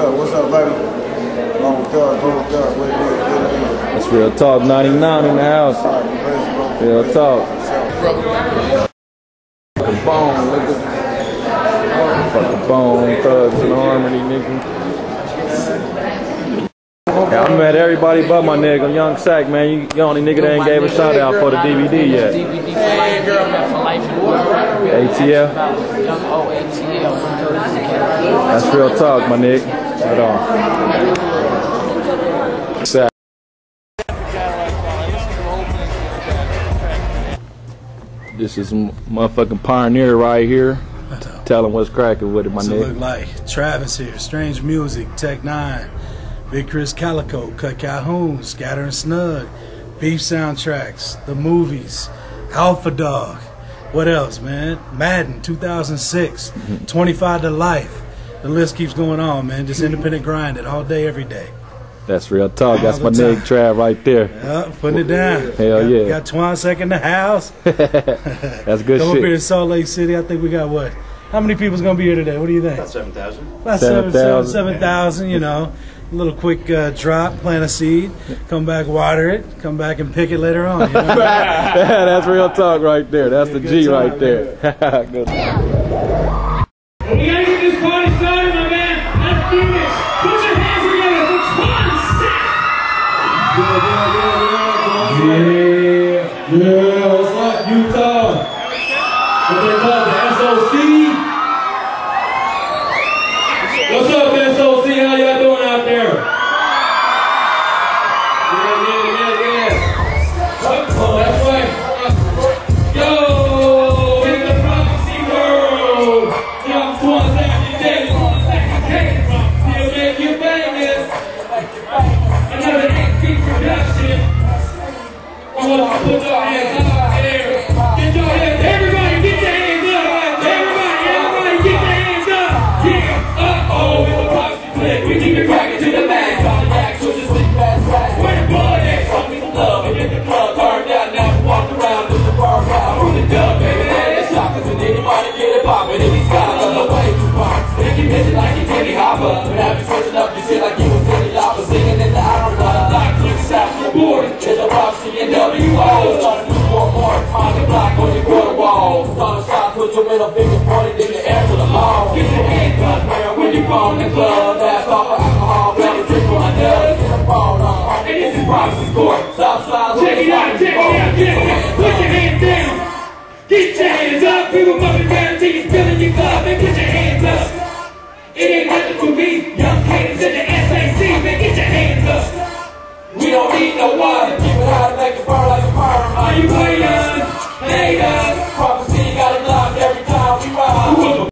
up? What's up, baby? Long thug, long thug. What it is, what it is. That's real talk. 99 in the house. All right, crazy, bro. Real talk. Brother. Fucking bone, nigga. Fucking bone, thugs and harmony, nigga. Yeah, I met everybody but my nigga, Young Sack, man. You, you only nigga that ain't gave a shout out for the DVD yet. DVD for life, for life in the world. ATL? ATL. That's real talk, my nigga. On. Sack. This is motherfucking pioneer right here. Tell him what's cracking with it, my What's it look like? Travis here, Strange Music, Tech N9ne, Big Krizz Kaliko, Kutt Calhoun, Scatter and Snug, Beef Soundtracks, the movies, Alpha Dog. What else, man? Madden 2006, mm-hmm. 25 to Life. The list keeps going on, man. Just independent grinding all day, every day. That's real talk. That's my All the nigga time. Trav right there. Yeah, putting it down. Hell got, yeah. Got Twansac in the house. That's good shit. Come up here to shit. Salt Lake City. I think we got what? How many people's gonna be here today? What do you think? About 7,000. About seven, seven, 7,000. seven thousand. You know, a little quick uh, drop, plant a seed, come back, water it, come back and pick it later on. You know? That's real talk right there. That's the G Good right there. Good. Yeah, yeah, what's up, Utah? Shot, put your middle finger pointed in the air to the ball. Get your hands up, man, when you phone the club. That's off of alcohol, a drink on my nut. Get a phone on. And this is prophecy court. Stop Check it out, check it out, check it out. Put your hands down. Get your hands up. People moving around till you spilling your club. Man, put your